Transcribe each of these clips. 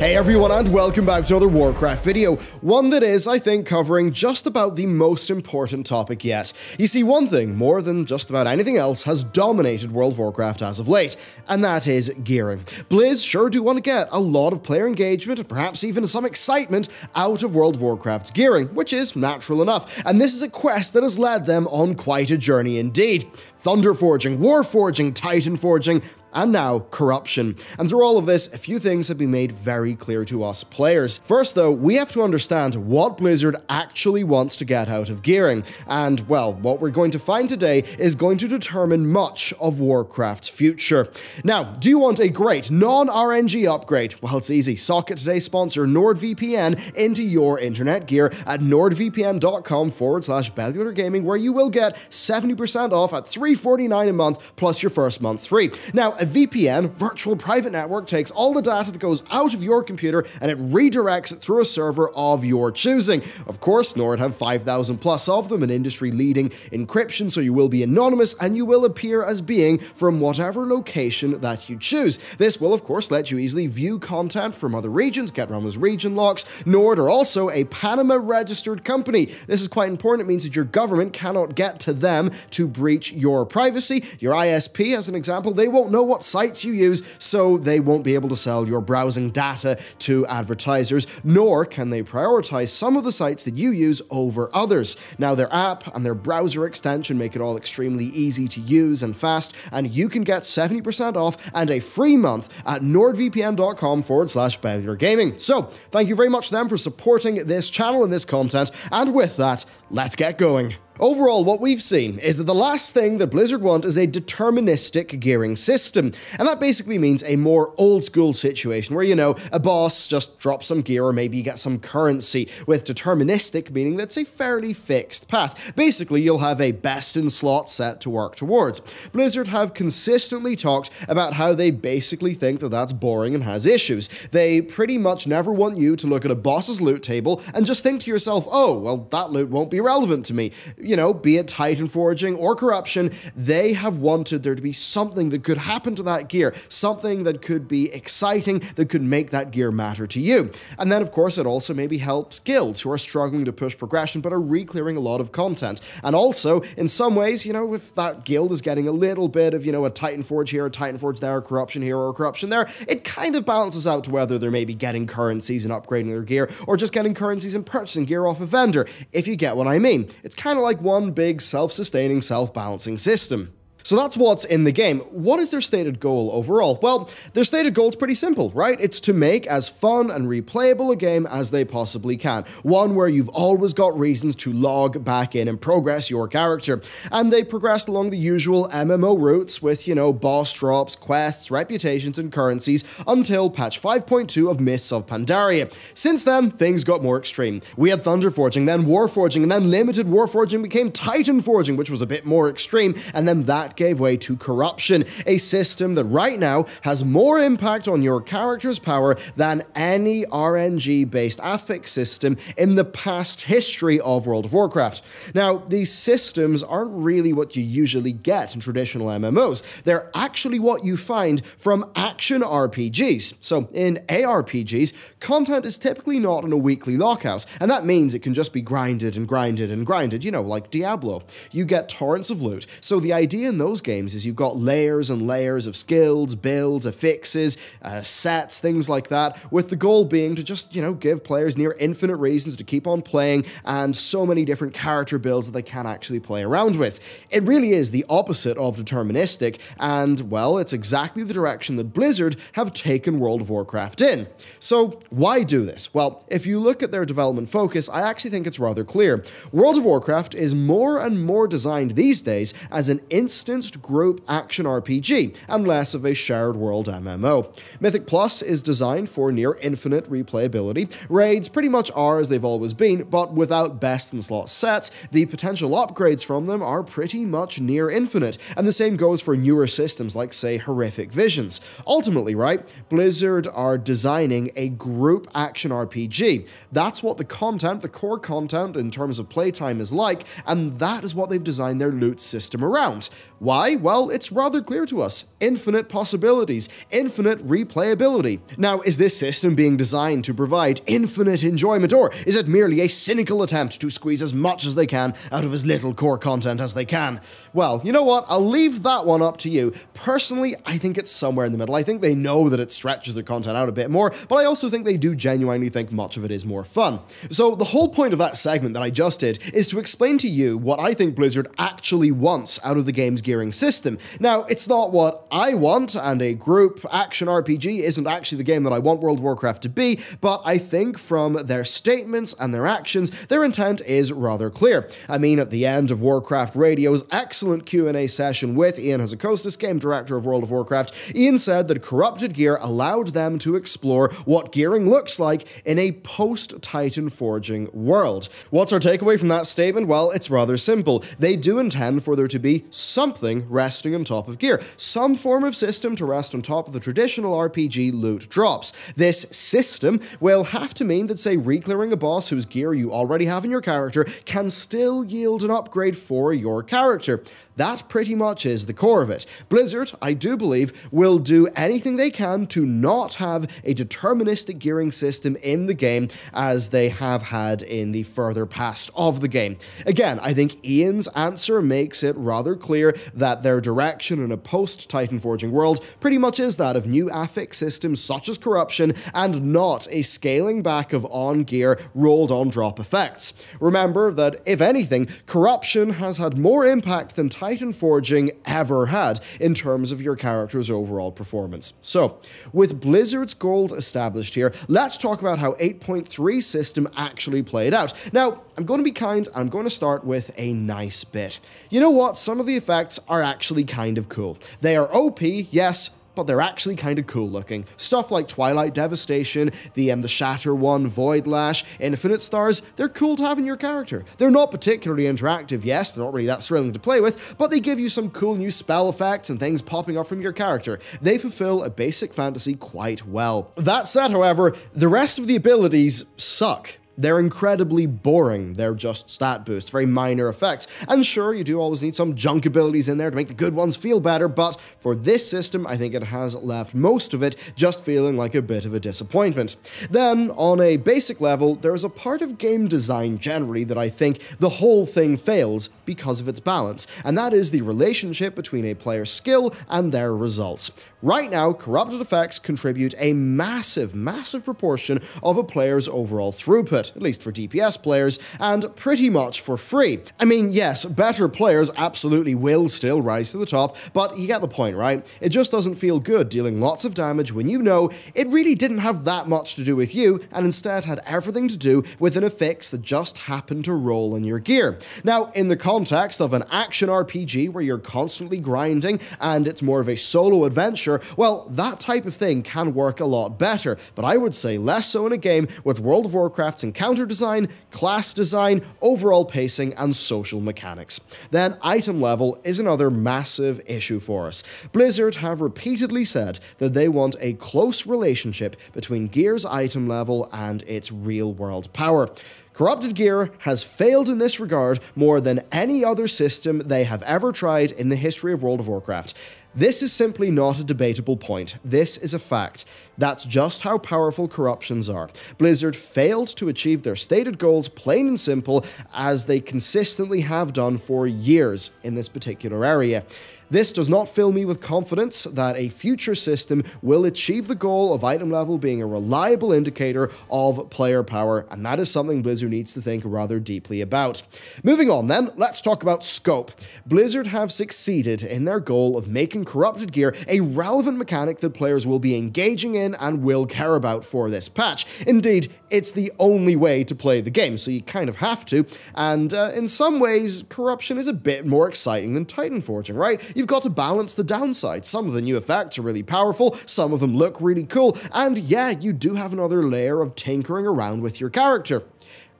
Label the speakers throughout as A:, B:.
A: Hey everyone and welcome back to another Warcraft video, one that is, I think, covering just about the most important topic yet. You see, one thing, more than just about anything else, has dominated World of Warcraft as of late, and that is gearing. Blizz sure do want to get a lot of player engagement, perhaps even some excitement out of World of Warcraft's gearing, which is natural enough, and this is a quest that has led them on quite a journey indeed. Thunder Forging, War Forging, Titan Forging, and now corruption. And through all of this, a few things have been made very clear to us players. First though, we have to understand what Blizzard actually wants to get out of gearing, and well, what we're going to find today is going to determine much of Warcraft's future. Now, do you want a great non-RNG upgrade? Well, it's easy. Socket today's sponsor NordVPN into your internet gear at nordvpn.com forward slash Bellular Gaming, where you will get 70% off at 349 a month plus your first month free. Now, a VPN, virtual private network, takes all the data that goes out of your computer and it redirects it through a server of your choosing. Of course, Nord have 5,000 plus of them, an industry leading encryption, so you will be anonymous and you will appear as being from whatever location that you choose. This will, of course, let you easily view content from other regions, get around those region locks. Nord are also a Panama registered company. This is quite important. It means that your government cannot get to them to breach your privacy. Your ISP, as an example, they won't know what sites you use, so they won't be able to sell your browsing data to advertisers, nor can they prioritize some of the sites that you use over others. Now, their app and their browser extension make it all extremely easy to use and fast, and you can get 70% off and a free month at nordvpn.com forward slash Gaming. So, thank you very much them for supporting this channel and this content, and with that, let's get going. Overall, what we've seen is that the last thing that Blizzard want is a deterministic gearing system, and that basically means a more old school situation where, you know, a boss just drops some gear or maybe you get some currency, with deterministic meaning that's a fairly fixed path. Basically, you'll have a best in slot set to work towards. Blizzard have consistently talked about how they basically think that that's boring and has issues. They pretty much never want you to look at a boss's loot table and just think to yourself, oh, well, that loot won't be relevant to me you know, be it Titan Forging or Corruption, they have wanted there to be something that could happen to that gear, something that could be exciting, that could make that gear matter to you. And then, of course, it also maybe helps guilds who are struggling to push progression but are re-clearing a lot of content. And also, in some ways, you know, if that guild is getting a little bit of, you know, a Titan Forge here, a Titan Forge there, Corruption here, or Corruption there, it kind of balances out to whether they're maybe getting currencies and upgrading their gear, or just getting currencies and purchasing gear off a vendor, if you get what I mean. It's kind of like one big self-sustaining, self-balancing system. So that's what's in the game. What is their stated goal overall? Well, their stated goal is pretty simple, right? It's to make as fun and replayable a game as they possibly can. One where you've always got reasons to log back in and progress your character. And they progress along the usual MMO routes with, you know, boss drops, quests, reputations, and currencies until patch 5.2 of Mists of Pandaria. Since then, things got more extreme. We had Thunder Forging, then War Forging, and then Limited War Forging became Titan Forging, which was a bit more extreme, and then that that gave way to corruption, a system that right now has more impact on your character's power than any RNG based affix system in the past history of World of Warcraft. Now, these systems aren't really what you usually get in traditional MMOs, they're actually what you find from action RPGs. So, in ARPGs, content is typically not in a weekly lockout, and that means it can just be grinded and grinded and grinded, you know, like Diablo. You get torrents of loot, so the idea in those games is you've got layers and layers of skills, builds, affixes, uh, sets, things like that, with the goal being to just, you know, give players near infinite reasons to keep on playing and so many different character builds that they can actually play around with. It really is the opposite of deterministic, and, well, it's exactly the direction that Blizzard have taken World of Warcraft in. So, why do this? Well, if you look at their development focus, I actually think it's rather clear. World of Warcraft is more and more designed these days as an instant group action RPG and less of a shared world MMO. Mythic Plus is designed for near infinite replayability. Raids pretty much are as they've always been, but without best in slot sets, the potential upgrades from them are pretty much near infinite, and the same goes for newer systems like, say, Horrific Visions. Ultimately, right, Blizzard are designing a group action RPG. That's what the content, the core content in terms of playtime is like, and that is what they've designed their loot system around. Why? Well, it's rather clear to us. Infinite possibilities, infinite replayability. Now, is this system being designed to provide infinite enjoyment, or is it merely a cynical attempt to squeeze as much as they can out of as little core content as they can? Well, you know what? I'll leave that one up to you. Personally, I think it's somewhere in the middle. I think they know that it stretches their content out a bit more, but I also think they do genuinely think much of it is more fun. So, the whole point of that segment that I just did is to explain to you what I think Blizzard actually wants out of the game's gearing system. Now, it's not what I want, and a group action RPG isn't actually the game that I want World of Warcraft to be, but I think from their statements and their actions, their intent is rather clear. I mean, at the end of Warcraft Radio's excellent Q&A session with Ion Hazzikostas, game director of World of Warcraft, Ion said that Corrupted Gear allowed them to explore what gearing looks like in a post-Titan Forging world. What's our takeaway from that statement? Well, it's rather simple. They do intend for there to be something resting on top of gear, some form of system to rest on top of the traditional RPG loot drops. This system will have to mean that, say, reclearing a boss whose gear you already have in your character can still yield an upgrade for your character. That pretty much is the core of it. Blizzard, I do believe, will do anything they can to not have a deterministic gearing system in the game as they have had in the further past of the game. Again, I think Ion's answer makes it rather clear that their direction in a post Titan Forging world pretty much is that of new affix systems such as corruption and not a scaling back of on gear rolled on drop effects. Remember that, if anything, corruption has had more impact than Titan Forging ever had in terms of your character's overall performance. So, with Blizzard's goals established here, let's talk about how 8.3 system actually played out. Now, I'm going to be kind, I'm going to start with a nice bit. You know what? Some of the effects are actually kind of cool. They are OP, yes, but they're actually kind of cool looking. Stuff like Twilight Devastation, the um, the Shatter one, Void Lash, Infinite Stars, they're cool to have in your character. They're not particularly interactive, yes, they're not really that thrilling to play with, but they give you some cool new spell effects and things popping up from your character. They fulfill a basic fantasy quite well. That said, however, the rest of the abilities suck. They're incredibly boring. They're just stat boosts, very minor effects. And sure, you do always need some junk abilities in there to make the good ones feel better, but for this system, I think it has left most of it just feeling like a bit of a disappointment. Then, on a basic level, there is a part of game design generally that I think the whole thing fails because of its balance, and that is the relationship between a player's skill and their results. Right now, corrupted effects contribute a massive, massive proportion of a player's overall throughput, at least for DPS players, and pretty much for free. I mean, yes, better players absolutely will still rise to the top, but you get the point, right? It just doesn't feel good dealing lots of damage when you know it really didn't have that much to do with you, and instead had everything to do with an affix that just happened to roll in your gear. Now, in the context of an action RPG where you're constantly grinding and it's more of a solo adventure, well, that type of thing can work a lot better, but I would say less so in a game with World of Warcraft's encounter design, class design, overall pacing, and social mechanics. Then item level is another massive issue for us. Blizzard have repeatedly said that they want a close relationship between Gear's item level and its real world power. Corrupted Gear has failed in this regard more than any other system they have ever tried in the history of World of Warcraft. This is simply not a debatable point. This is a fact. That's just how powerful corruptions are. Blizzard failed to achieve their stated goals, plain and simple, as they consistently have done for years in this particular area. This does not fill me with confidence that a future system will achieve the goal of item level being a reliable indicator of player power, and that is something Blizzard needs to think rather deeply about. Moving on then, let's talk about scope. Blizzard have succeeded in their goal of making corrupted gear a relevant mechanic that players will be engaging in and will care about for this patch. Indeed, it's the only way to play the game, so you kind of have to, and uh, in some ways, corruption is a bit more exciting than Titan Forging, right? you've got to balance the downside. Some of the new effects are really powerful, some of them look really cool, and yeah, you do have another layer of tinkering around with your character.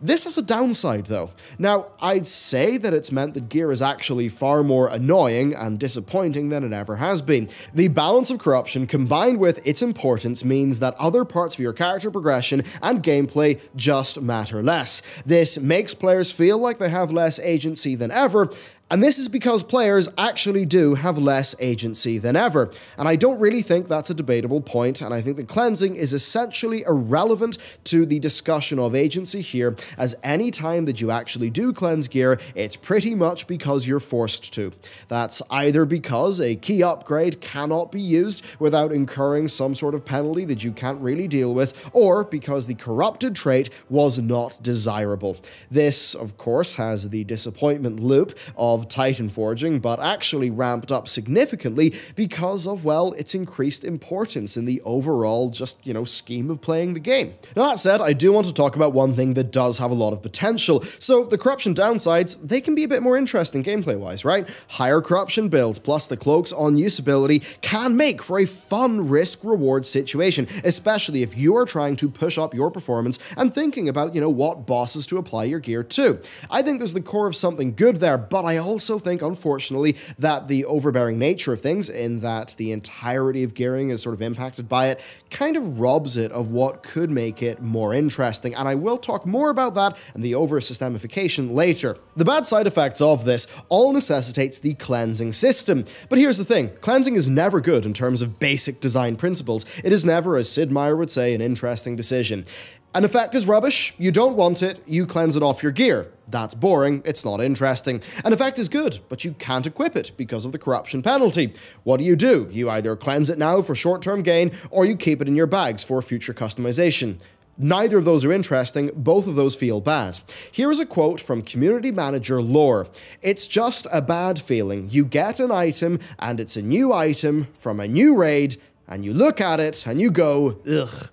A: This has a downside though. Now, I'd say that it's meant that gear is actually far more annoying and disappointing than it ever has been. The balance of corruption combined with its importance means that other parts of your character progression and gameplay just matter less. This makes players feel like they have less agency than ever, And this is because players actually do have less agency than ever. And I don't really think that's a debatable point, and I think that cleansing is essentially irrelevant to the discussion of agency here, as any time that you actually do cleanse gear, it's pretty much because you're forced to. That's either because a key upgrade cannot be used without incurring some sort of penalty that you can't really deal with, or because the corrupted trait was not desirable. This, of course, has the disappointment loop of Titan forging, but actually ramped up significantly because of, well, its increased importance in the overall just, you know, scheme of playing the game. Now that said, I do want to talk about one thing that does have a lot of potential. So the corruption downsides, they can be a bit more interesting gameplay-wise, right? Higher corruption builds plus the cloak's on-use ability can make for a fun risk-reward situation, especially if you are trying to push up your performance and thinking about, you know, what bosses to apply your gear to. I think there's the core of something good there, but I also think, unfortunately, that the overbearing nature of things, in that the entirety of gearing is sort of impacted by it, kind of robs it of what could make it more interesting, and I will talk more about that and the over-systemification later. The bad side effects of this all necessitates the cleansing system, but here's the thing, cleansing is never good in terms of basic design principles. It is never, as Sid Meier would say, an interesting decision. An effect is rubbish, you don't want it, you cleanse it off your gear. That's boring, it's not interesting. An effect is good, but you can't equip it because of the corruption penalty. What do you do? You either cleanse it now for short-term gain, or you keep it in your bags for future customization. Neither of those are interesting, both of those feel bad. Here is a quote from community manager Lore. It's just a bad feeling. You get an item, and it's a new item from a new raid, and you look at it and you go, ugh.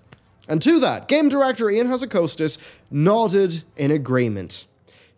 A: And to that, game director Ion Hazzikostas nodded in agreement.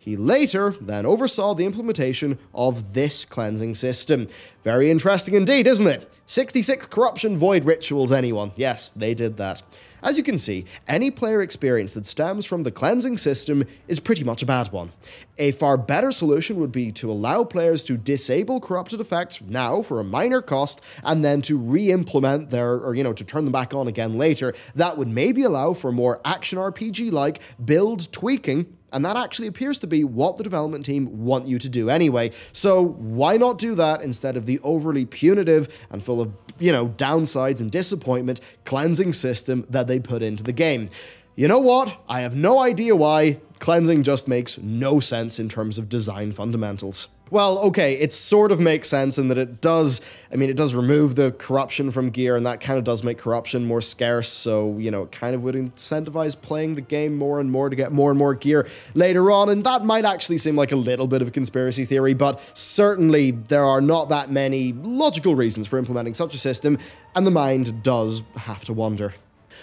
A: He later then oversaw the implementation of this cleansing system. Very interesting indeed, isn't it? 66 corruption void rituals, anyone. Yes, they did that. As you can see, any player experience that stems from the cleansing system is pretty much a bad one. A far better solution would be to allow players to disable corrupted effects now for a minor cost and then to re-implement their, or you know, to turn them back on again later. That would maybe allow for more action RPG-like build tweaking and that actually appears to be what the development team want you to do anyway. So why not do that instead of the overly punitive and full of, you know, downsides and disappointment cleansing system that they put into the game? You know what? I have no idea why. Cleansing just makes no sense in terms of design fundamentals. Well, okay, it sort of makes sense in that it does, I mean, it does remove the corruption from gear, and that kind of does make corruption more scarce, so, you know, it kind of would incentivize playing the game more and more to get more and more gear later on, and that might actually seem like a little bit of a conspiracy theory, but certainly there are not that many logical reasons for implementing such a system, and the mind does have to wonder.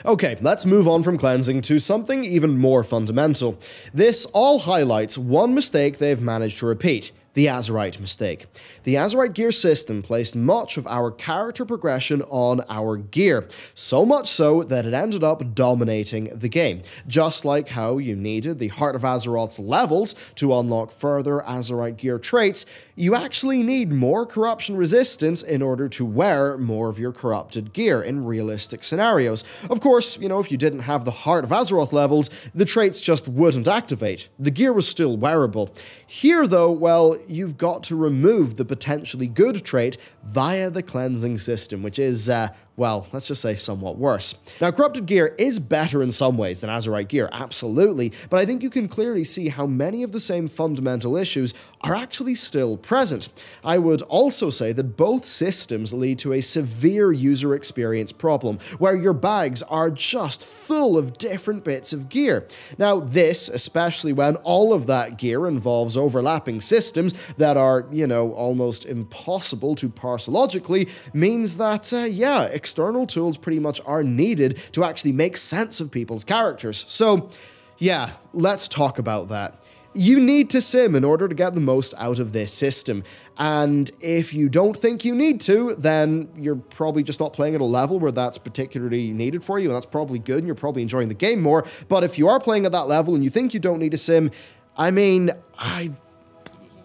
A: Okay, let's move on from cleansing to something even more fundamental. This all highlights one mistake they've managed to repeat the Azerite mistake. The Azerite gear system placed much of our character progression on our gear, so much so that it ended up dominating the game. Just like how you needed the Heart of Azeroth's levels to unlock further Azerite gear traits, you actually need more corruption resistance in order to wear more of your corrupted gear in realistic scenarios. Of course, you know, if you didn't have the Heart of Azeroth levels, the traits just wouldn't activate. The gear was still wearable. Here, though, well, you've got to remove the potentially good trait via the cleansing system, which is, uh, well, let's just say somewhat worse. Now, Corrupted Gear is better in some ways than Azerite Gear, absolutely, but I think you can clearly see how many of the same fundamental issues are actually still present. I would also say that both systems lead to a severe user experience problem, where your bags are just full of different bits of gear. Now, this, especially when all of that gear involves overlapping systems that are, you know, almost impossible to parse logically, means that, uh, yeah, external tools pretty much are needed to actually make sense of people's characters. So, yeah, let's talk about that. You need to sim in order to get the most out of this system. And if you don't think you need to, then you're probably just not playing at a level where that's particularly needed for you, and that's probably good, and you're probably enjoying the game more. But if you are playing at that level and you think you don't need a sim, I mean, I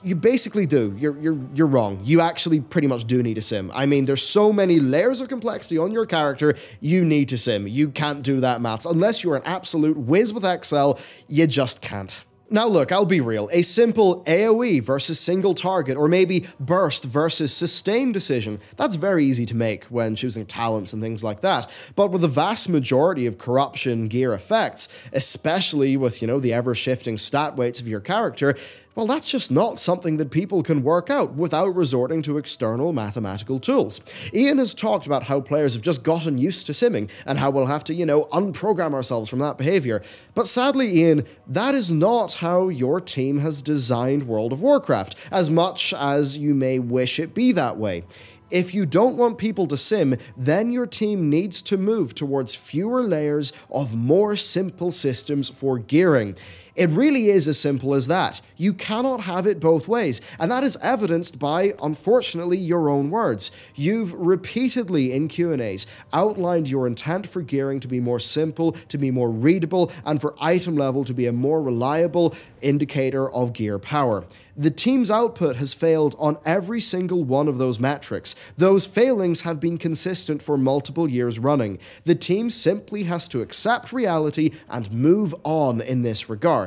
A: you basically do. You're you're you're wrong. You actually pretty much do need a sim. I mean, there's so many layers of complexity on your character. You need to sim. You can't do that maths unless you're an absolute whiz with Excel. You just can't. Now look, I'll be real, a simple AoE versus single target, or maybe burst versus sustain decision, that's very easy to make when choosing talents and things like that. But with the vast majority of corruption gear effects, especially with, you know, the ever-shifting stat weights of your character, well, that's just not something that people can work out without resorting to external mathematical tools. Ion has talked about how players have just gotten used to simming and how we'll have to, you know, unprogram ourselves from that behavior. But sadly, Ion, that is not how your team has designed World of Warcraft, as much as you may wish it be that way. If you don't want people to sim, then your team needs to move towards fewer layers of more simple systems for gearing. It really is as simple as that. You cannot have it both ways, and that is evidenced by, unfortunately, your own words. You've repeatedly in Q&As outlined your intent for gearing to be more simple, to be more readable, and for item level to be a more reliable indicator of gear power. The team's output has failed on every single one of those metrics. Those failings have been consistent for multiple years running. The team simply has to accept reality and move on in this regard.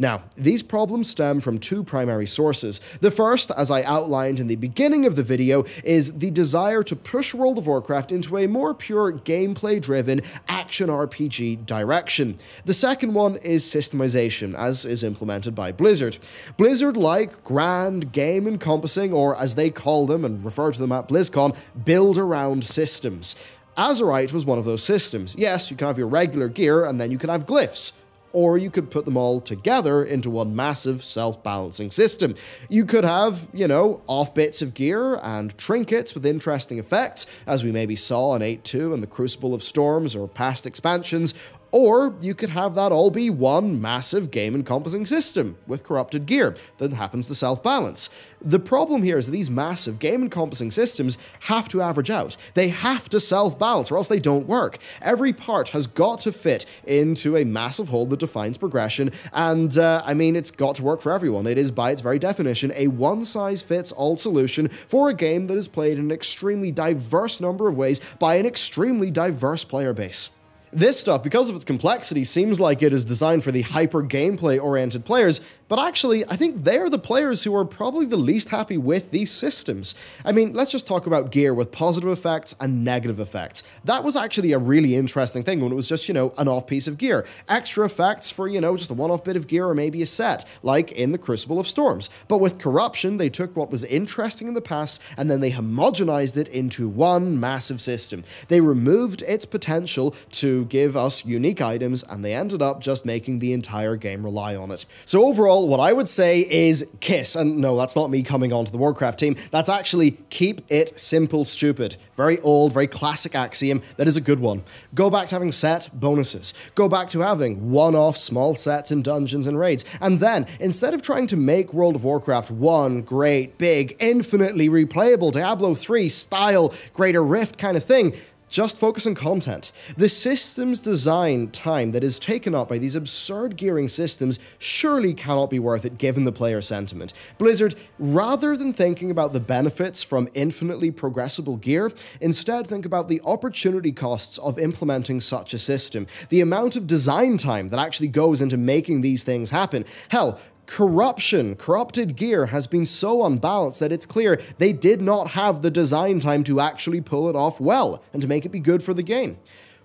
A: Now, these problems stem from two primary sources. The first, as I outlined in the beginning of the video, is the desire to push World of Warcraft into a more pure gameplay-driven action RPG direction. The second one is systemization, as is implemented by Blizzard. Blizzard like grand, game-encompassing, or as they call them and refer to them at BlizzCon, build-around systems. Azerite was one of those systems. Yes, you can have your regular gear, and then you can have glyphs or you could put them all together into one massive self-balancing system. You could have, you know, off bits of gear and trinkets with interesting effects, as we maybe saw in 8.2 and the Crucible of Storms or past expansions, or you could have that all be one massive game encompassing system with corrupted gear that happens to self balance. The problem here is that these massive game encompassing systems have to average out. They have to self balance or else they don't work. Every part has got to fit into a massive hole that defines progression, and uh, I mean, it's got to work for everyone. It is, by its very definition, a one size fits all solution for a game that is played in an extremely diverse number of ways by an extremely diverse player base. This stuff, because of its complexity, seems like it is designed for the hyper gameplay oriented players, but actually, I think they're the players who are probably the least happy with these systems. I mean, let's just talk about gear with positive effects and negative effects. That was actually a really interesting thing when it was just, you know, an off piece of gear. Extra effects for, you know, just a one off bit of gear or maybe a set, like in the Crucible of Storms. But with Corruption, they took what was interesting in the past and then they homogenized it into one massive system. They removed its potential to give us unique items and they ended up just making the entire game rely on it. So overall, what I would say is kiss. And no, that's not me coming onto the Warcraft team. That's actually keep it simple, stupid. Very old, very classic axiom. That is a good one. Go back to having set bonuses. Go back to having one-off small sets in dungeons and raids. And then, instead of trying to make World of Warcraft one great, big, infinitely replayable Diablo 3 style, Greater Rift kind of thing, just focus on content. The system's design time that is taken up by these absurd gearing systems surely cannot be worth it given the player sentiment. Blizzard, rather than thinking about the benefits from infinitely progressible gear, instead think about the opportunity costs of implementing such a system, the amount of design time that actually goes into making these things happen. Hell, corruption, corrupted gear has been so unbalanced that it's clear they did not have the design time to actually pull it off well and to make it be good for the game.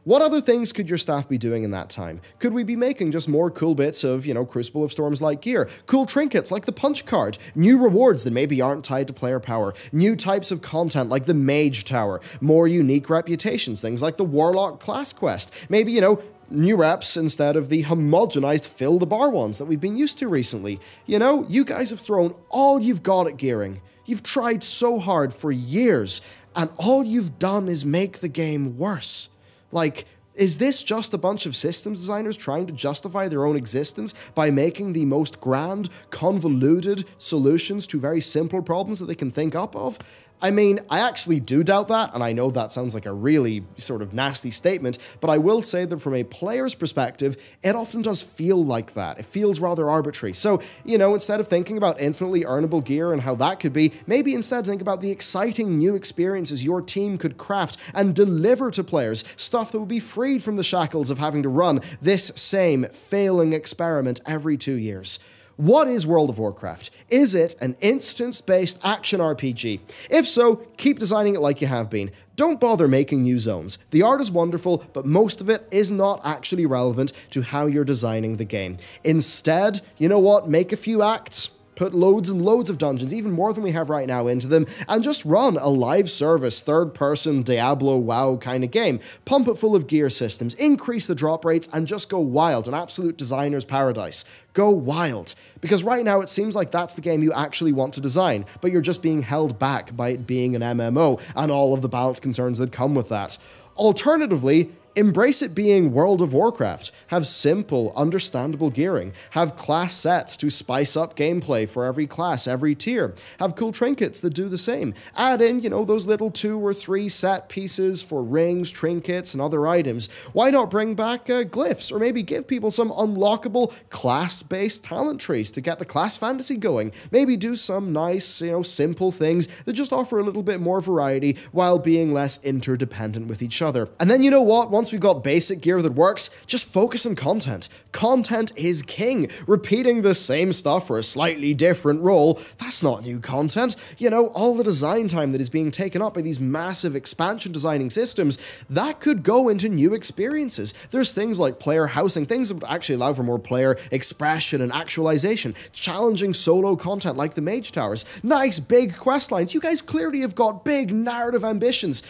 A: What other things could your staff be doing in that time? Could we be making just more cool bits of, you know, Crucible of Storms like gear? Cool trinkets like the punch card? New rewards that maybe aren't tied to player power? New types of content like the Mage Tower? More unique reputations, things like the Warlock class quest? Maybe, you know, new reps instead of the homogenized fill the bar ones that we've been used to recently. You know, you guys have thrown all you've got at gearing. You've tried so hard for years, and all you've done is make the game worse. Like, is this just a bunch of systems designers trying to justify their own existence by making the most grand, convoluted solutions to very simple problems that they can think up of? I mean, I actually do doubt that, and I know that sounds like a really sort of nasty statement, but I will say that from a player's perspective, it often does feel like that. It feels rather arbitrary. So, you know, instead of thinking about infinitely earnable gear and how that could be, maybe instead think about the exciting new experiences your team could craft and deliver to players, stuff that would be freed from the shackles of having to run this same failing experiment every two years. What is World of Warcraft? Is it an instance based action RPG? If so, keep designing it like you have been. Don't bother making new zones. The art is wonderful, but most of it is not actually relevant to how you're designing the game. Instead, you know what? Make a few acts, put loads and loads of dungeons, even more than we have right now, into them, and just run a live service, third person Diablo WoW kind of game. Pump it full of gear systems, increase the drop rates, and just go wild. An absolute designer's paradise. Go wild. Because right now it seems like that's the game you actually want to design, but you're just being held back by it being an MMO and all of the balance concerns that come with that. Alternatively, Embrace it being World of Warcraft. Have simple, understandable gearing. Have class sets to spice up gameplay for every class, every tier. Have cool trinkets that do the same. Add in, you know, those little two or three set pieces for rings, trinkets, and other items. Why not bring back uh, glyphs, or maybe give people some unlockable class-based talent trees to get the class fantasy going? Maybe do some nice, you know, simple things that just offer a little bit more variety while being less interdependent with each other. And then you know what? Once once we've got basic gear that works, just focus on content. Content is king. Repeating the same stuff for a slightly different role, that's not new content. You know, all the design time that is being taken up by these massive expansion designing systems, that could go into new experiences. There's things like player housing, things that actually allow for more player expression and actualization, challenging solo content like the Mage Towers, nice big quest lines. You guys clearly have got big narrative ambitions.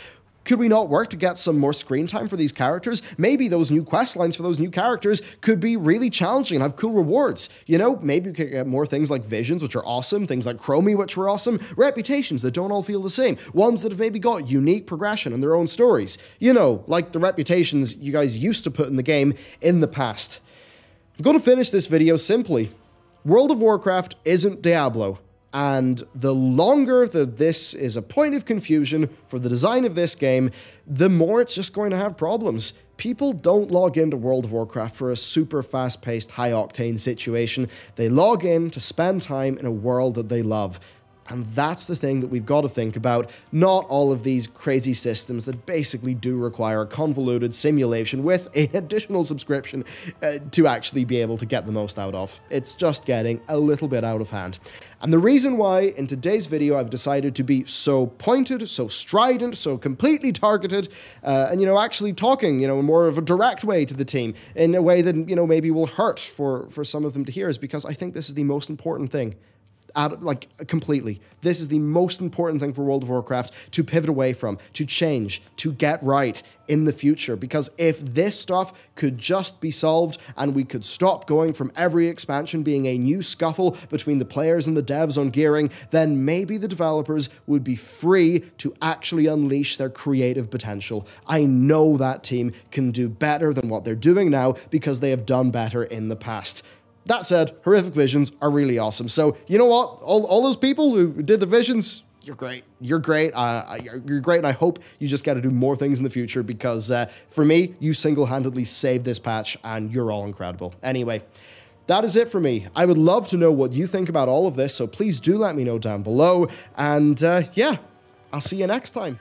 A: Could we not work to get some more screen time for these characters? Maybe those new quest lines for those new characters could be really challenging and have cool rewards. You know, maybe we could get more things like visions, which are awesome, things like Chromie, which were awesome, reputations that don't all feel the same, ones that have maybe got unique progression and their own stories. You know, like the reputations you guys used to put in the game in the past. I'm going to finish this video simply. World of Warcraft isn't Diablo. And the longer that this is a point of confusion for the design of this game, the more it's just going to have problems. People don't log into World of Warcraft for a super fast paced, high octane situation. They log in to spend time in a world that they love. And that's the thing that we've got to think about, not all of these crazy systems that basically do require a convoluted simulation with an additional subscription uh, to actually be able to get the most out of. It's just getting a little bit out of hand. And the reason why in today's video I've decided to be so pointed, so strident, so completely targeted, uh, and, you know, actually talking, you know, in more of a direct way to the team, in a way that, you know, maybe will hurt for, for some of them to hear is because I think this is the most important thing out, like completely. This is the most important thing for World of Warcraft to pivot away from, to change, to get right in the future. Because if this stuff could just be solved and we could stop going from every expansion being a new scuffle between the players and the devs on gearing, then maybe the developers would be free to actually unleash their creative potential. I know that team can do better than what they're doing now because they have done better in the past. That said, horrific visions are really awesome. So you know what? All, all those people who did the visions, you're great. You're great. Uh, you're great, and I hope you just get to do more things in the future because uh, for me, you single-handedly saved this patch, and you're all incredible. Anyway, that is it for me. I would love to know what you think about all of this, so please do let me know down below. And uh, yeah, I'll see you next time.